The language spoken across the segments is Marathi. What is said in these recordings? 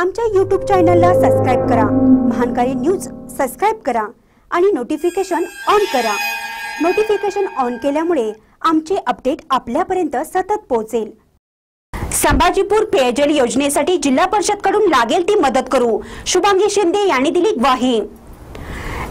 आमच्या यूट्यूब चॅनलला सबस्क्राईब करा. महानकारी न्यूज सबस्क्राईब करा आणि नोटिफिकेशन ऑन करा. नोटिफिकेशन ऑन केल्यामुळे आमचे अपडेट आपल्यापर्यंत सतत पोहोचेल. संभाजीपूर पेयजल योजनेसाठी जिल्हा परिषदकडून लागेल ती मदत करू. शुभांगी शिंदे यांनी दिली ग्वाही.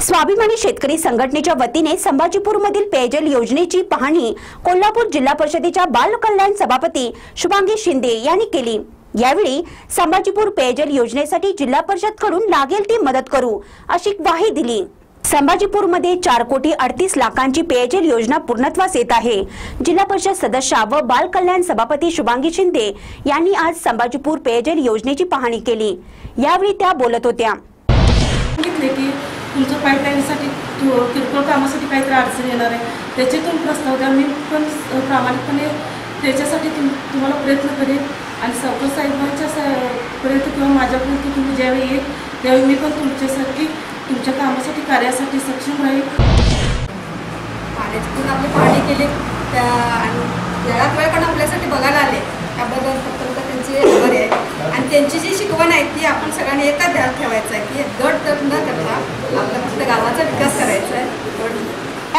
स्वाभिमानी शेतकरी संघटनेच्या वतीने संभाजीपूर मधील पेयजल योजनेची पाहणी कोल्हापूर जिल्हा परिषदेच्या बाल कल्याण सभापती शुभांगी शिंदे यांनी केली. यावेळी संभाजीपूर पेयजल योजनेसाठी जिल्हा परिषदकडून लागेल ती मदत करू अशी ग्वाही दिली. संभाजीपूरमध्ये चार कोटी अडतीस लाखांची पेयजल योजना पूर्णत्वास येत आहे. जिल्हा परिषद सदस्य व बाल कल्याण सभापती शुभांगी शिंदे यांनी आज संभाजीपूर पेयजल योजनेची पाहणी केली. यावेळी त्या बोलत होत्या. सांगितले की तुमचं पाईपलाईनसाठी किरकोळ कामासाठी काहीतरी अडचण येणार आहे. त्याचे तुम्ही प्रस्ताव द्या. मी पण प्रामाणिकपणे त्याच्यासाठी तुम तुम्हाला प्रयत्न करेन. आणि सावकर साहेबांच्या स- पर्यंत किंवा माझ्यापर्यंत तुम्ही ज्यावेळी येईल त्यावेळी मी पण तुमच्यासाठी तुमच्या कामासाठी कार्यासाठी सक्षम राहील. पाण्याची आपले पाहणी केले. त्या आणि वेळात पण आपल्यासाठी बघायला आले. त्याबद्दल फक्त त्यांची आभारी आहे. आणि त्यांची जी शिकवण आहे ती आपण सगळ्यांनी एकच ध्यान ठेवायचं आहे की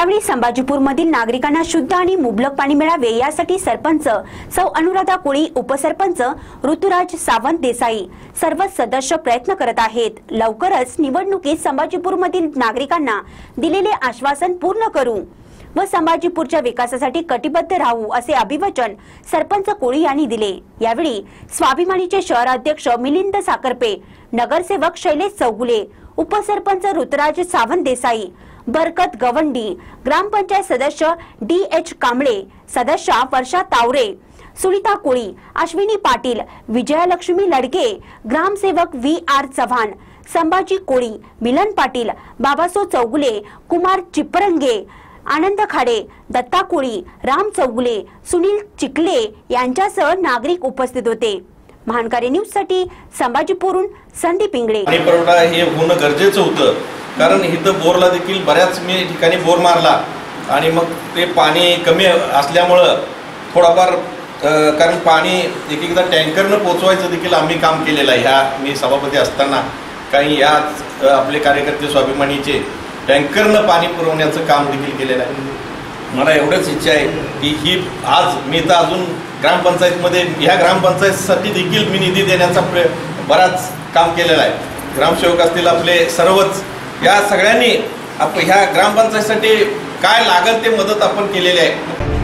यावेळी संभाजीपूर मधील नागरिकांना शुद्ध आणि मुबलक पाणी मिळावे यासाठी सरपंच सौ अनुराधा कोळी उपसरपंच ऋतुराज सावंत देसाई सर्व सदस्य प्रयत्न करत आहेत. लवकरच निवडणुकीत संभाजीपूर मधील नागरिकांना दिलेले आश्वासन पूर्ण करू व संभाजीपूरच्या विकासासाठी कटिबद्ध राहू असे अभिवचन सरपंच कोळी यांनी दिले. यावेळी स्वाभिमानीचे शहर अध्यक्ष मिलिंद साकरपे नगरसेवक शैलेश चौगुले उपसरपंच ऋतुराज सावंत देसाई बरकत गवंडी ग्रामपंचायत सदस्य डी एच कांबळे सदस्या वर्षा तावरे सुनीता कोळी अश्विनी पाटील विजयालक्ष्मी लडके ग्रामसेवक व्ही आर चव्हाण संभाजी कोळी मिलन पाटील बाबासो चौगुले कुमार चिपरंगे आनंद खाडे दत्ता कोळी राम चौगुले सुनील चिकले यांच्यासह नागरिक उपस्थित होते. महानकारी न्यूजसाठी संभाजीपूरून संदीप इंगळे. पुरवठा हे होणं गरजेचं होतं. कारण इथं बोरला देखील बऱ्याच मी ठिकाणी बोर मारला आणि मग ते पाणी कमी असल्यामुळं थोडाफार कारण पाणी एक एकदा टँकरनं पोचवायचं देखील आम्ही काम केलेलं आहे. ह्या मी सभापती असताना काही याच आपले कार्यकर्ते स्वाभिमानीचे टँकरनं पाणी पुरवण्याचं काम देखील केलेलं आहे. मला एवढंच इच्छा आहे की ही आज मी तर अजून ग्रामपंचायतमध्ये ह्या ग्रामपंचायतसाठी देखील मी निधी देण्याचा प्र बराच काम केलेला आहे. ग्रामसेवक असतील आपले सर्वच या सगळ्यांनी आप ह्या ग्रामपंचायतीसाठी काय लागेल ते मदत आपण केलेली आहे.